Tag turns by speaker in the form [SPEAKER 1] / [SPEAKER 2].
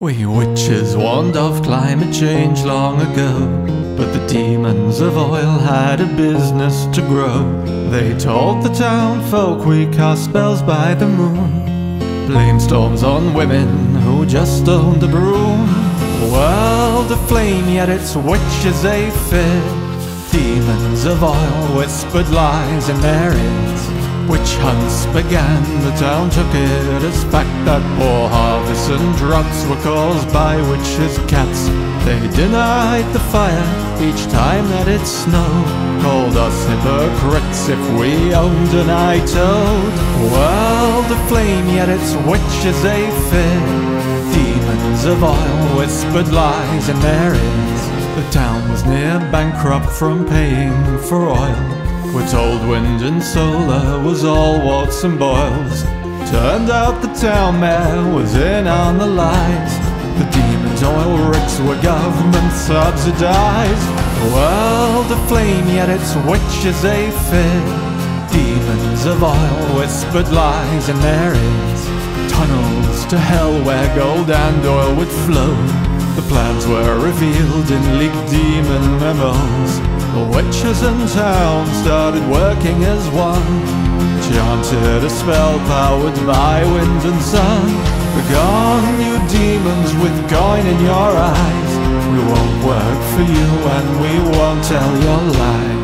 [SPEAKER 1] We witches warned of climate change long ago, but the demons of oil had a business to grow. They told the town folk we cast spells by the moon, blame storms on women who just owned a broom. World aflame, yet its witches they fear. Demons of oil whispered lies in their ears. Witch hunts began, the town took it as fact that poor harvests and droughts were caused by witches' cats. They denied the fire each time that it snowed, called us hypocrites if we owned an iToad. World aflame, yet its witches they fear. Demons of oil whispered lies in their ears. The town was near bankrupt from paying for oil. We're told wind and solar was all warts and boils. Turned out the town mayor was in on the lies. The demons' oil rigs were government subsidized. Well, The aflame, yet its witches they fear. Demons of oil whispered lies in their ears. Tunnels to hell where gold and oil would flow. The plans were revealed in leaked demon memos. The witches in town started working as one Chanted a spell powered by wind and sun. Begone you demons with coin in your eyes. We won't work for you and we won't tell your lies